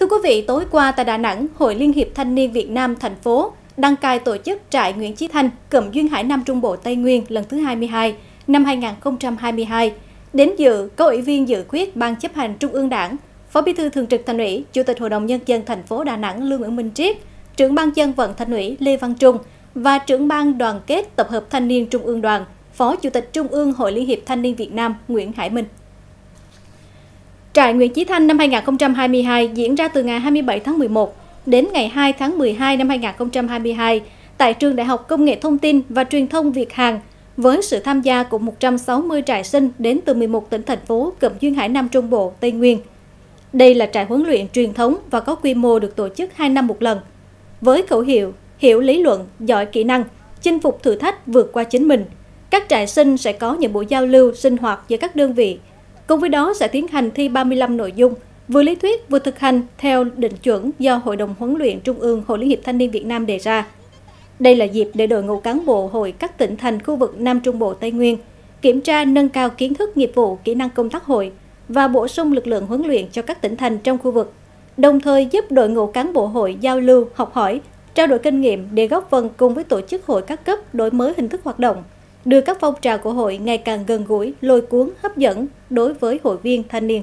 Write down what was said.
Thưa quý vị, tối qua tại Đà Nẵng, Hội Liên hiệp Thanh niên Việt Nam thành phố đăng cai tổ chức trại Nguyễn Chí Thanh cụm Duyên Hải Nam Trung Bộ Tây Nguyên lần thứ 22 năm 2022. Đến dự có Ủy viên dự khuyết Ban chấp hành Trung ương Đảng, Phó Bí thư Thường trực Thành ủy, Chủ tịch Hội đồng Nhân dân thành phố Đà Nẵng Lương Nguyễn Minh Triết, trưởng ban dân vận Thành ủy Lê Văn Trung và trưởng ban đoàn kết tập hợp thanh niên Trung ương đoàn, Phó Chủ tịch Trung ương Hội Liên hiệp Thanh niên Việt Nam Nguyễn Hải Minh. Trại Nguyễn Chí Thanh năm 2022 diễn ra từ ngày 27 tháng 11 đến ngày 2 tháng 12 năm 2022 tại Trường Đại học Công nghệ Thông tin và Truyền thông Việt Hàn với sự tham gia của 160 trại sinh đến từ 11 tỉnh thành phố cụm Duyên Hải Nam Trung Bộ, Tây Nguyên. Đây là trại huấn luyện truyền thống và có quy mô được tổ chức 2 năm một lần. Với khẩu hiệu hiểu lý luận, giỏi kỹ năng, chinh phục thử thách vượt qua chính mình, các trại sinh sẽ có những buổi giao lưu, sinh hoạt giữa các đơn vị. Cùng với đó sẽ tiến hành thi 35 nội dung, vừa lý thuyết vừa thực hành theo định chuẩn do Hội đồng huấn luyện Trung ương Hội Liên hiệp Thanh niên Việt Nam đề ra. Đây là dịp để đội ngũ cán bộ hội các tỉnh thành khu vực Nam Trung Bộ Tây Nguyên kiểm tra nâng cao kiến thức nghiệp vụ, kỹ năng công tác hội và bổ sung lực lượng huấn luyện cho các tỉnh thành trong khu vực, đồng thời giúp đội ngũ cán bộ hội giao lưu, học hỏi, trao đổi kinh nghiệm để góp phần cùng với tổ chức hội các cấp đổi mới hình thức hoạt động, đưa các phong trào của hội ngày càng gần gũi, lôi cuốn, hấp dẫn đối với hội viên thanh niên.